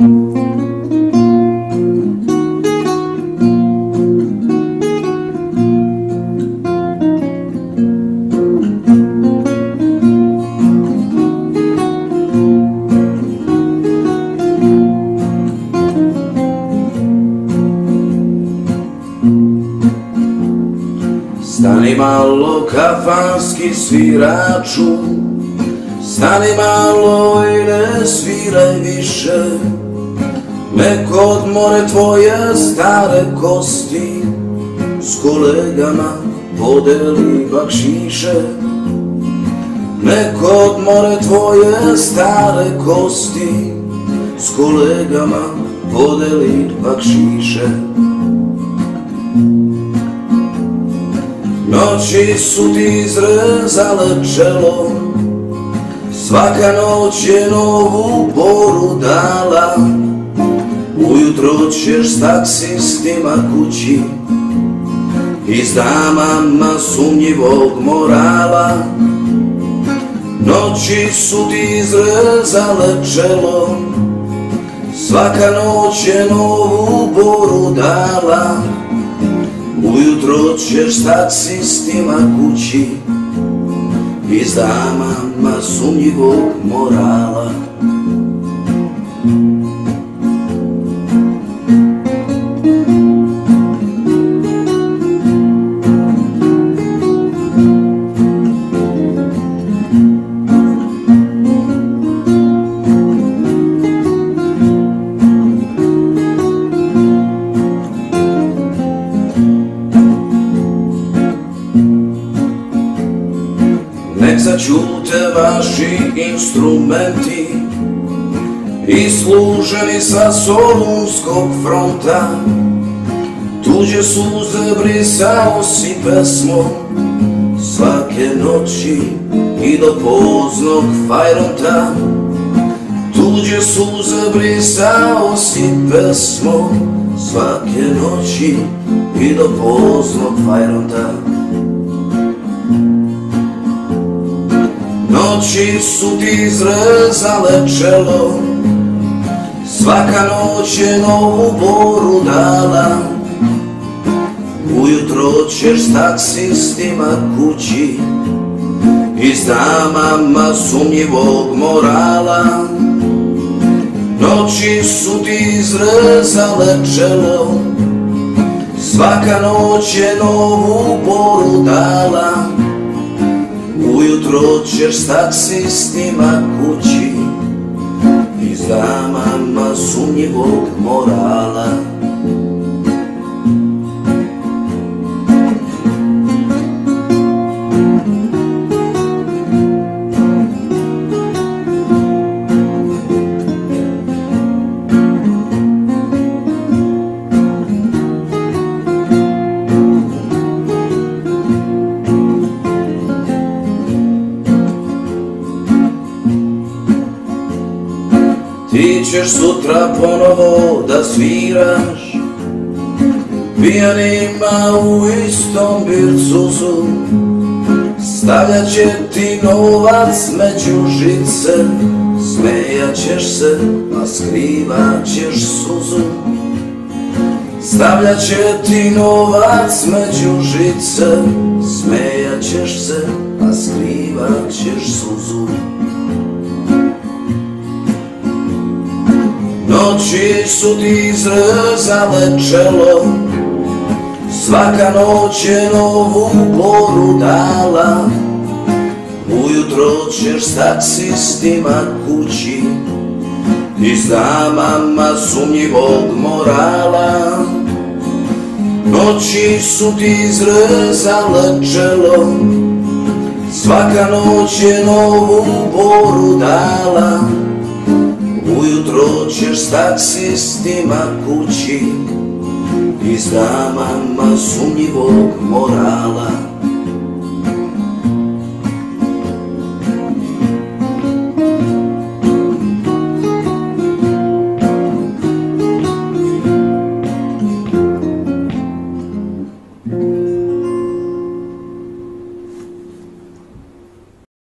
Stani malo kafanski sviraču Stani malo i ne sviraj više Nek odmore tvoje stare kosti S kolegama podeli bakšiše. Nek odmore tvoje stare kosti S kolegama podeli bakšiše. Noći su ti izrezale čelo Svaka noć je novu boru dala Ujutro ćeš s taksistima kući. I s damama sumnjivog morala. Noći su ti izrezale čelo. Svaka noć je novu boru dala. Ujutro ćeš s taksistima kući. I s damama sumnjivog morala Začute vaši instrumenti Isluženi sa solunskog fronta. Tuđe suze brisao si pesmom Svake noći i do poznog fajronta. Tuđe suze brisao si pesmom Svake noći i do poznog fajronta Noći su ti izrezale čelo. Svaka noć je novu boru dala. Ujutro ćeš s taksistima kući I s damama sumnjivog morala. Noći su ti izrezale čelo. Svaka noć je novu boru dala Ujutro ćeš s taksistima kući I s damama sumnjivog morala Ti ćeš sutra ponovo da sviraš. Pijanima u istom bircuzu Stavljat će ti novac među žice Smejat ćeš se, a skrivat ćeš suzu. Stavljat će ti novac među žice Smejat ćeš se, a skrivat ćeš suzu Noći su ti izrezale čelo. Svaka noć je novu boru dala. Ujutro ćeš s taksistima kući. I s damama sumnjivog morala. Noći su ti izrezale čelo. Svaka noć je novu boru dala Ćeš s taksistima kući I s damama sumnjivog morala